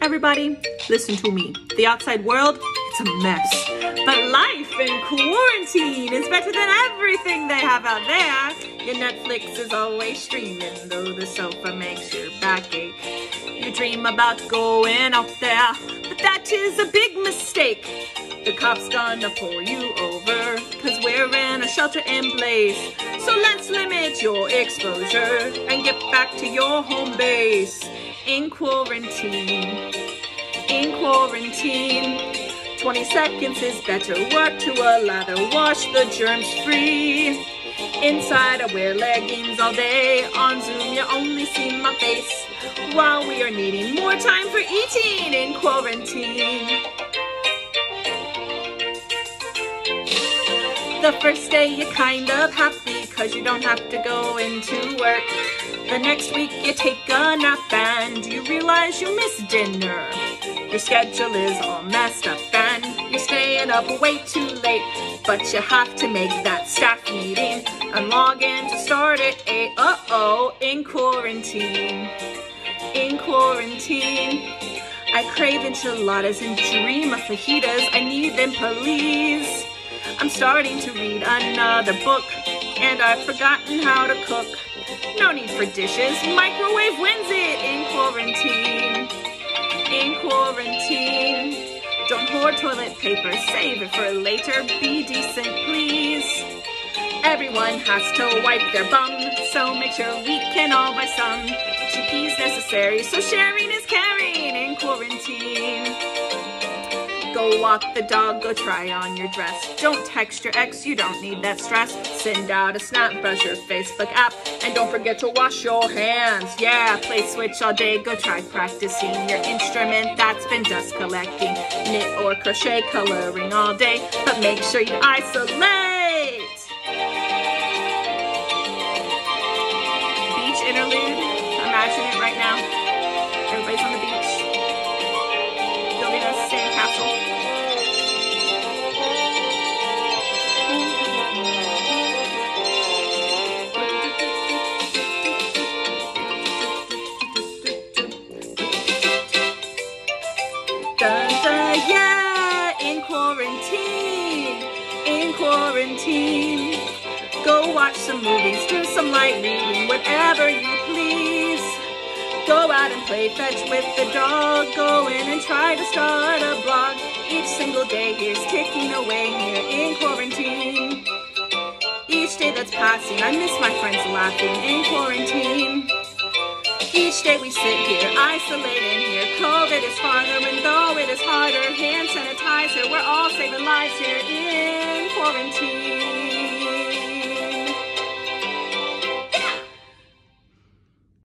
Everybody, listen to me. The outside world, it's a mess. But life in quarantine is better than everything they have out there. Your Netflix is always streaming, though the sofa makes your back ache. You dream about going out there, but that is a big mistake. The cop's gonna pull you over, cause we're in a shelter in place. So let's limit your exposure and get back to your home base. In quarantine, in quarantine. 20 seconds is better work to a lather, wash the germs free. Inside I wear leggings all day, on Zoom you only see my face. While we are needing more time for eating in quarantine. The first day you're kind of happy cause you don't have to go into work. The next week you take a nap and you realize you missed dinner. Your schedule is all messed up and you're staying up way too late. But you have to make that staff meeting and log in to start at 8. Uh-oh, in quarantine. In quarantine. I crave enchiladas and dream of fajitas. I need them, please. I'm starting to read another book, and I've forgotten how to cook. No need for dishes, microwave wins it in quarantine. In quarantine. Don't hoard toilet paper, save it for later. Be decent, please. Everyone has to wipe their bum, so make sure we can all buy some. TP's necessary, so sharing is caring in quarantine. Go walk the dog, go try on your dress. Don't text your ex, you don't need that stress. Send out a snap, brush your Facebook app, and don't forget to wash your hands. Yeah, play Switch all day, go try practicing your instrument that's been dust collecting. Knit or crochet, coloring all day, but make sure you isolate. Beach interlude, imagine it right now. Everybody's on the beach, yeah, in quarantine, in quarantine. Go watch some movies, do some light reading, whatever you please. Go out and play fetch with the dog, go in and try to start a blog. Each single day here's ticking away here in quarantine. Each day that's passing, I miss my friends laughing in quarantine. Each day we sit here, isolating here. COVID is farther, and though it is harder, hand sanitizer, we're all saving lives here in quarantine.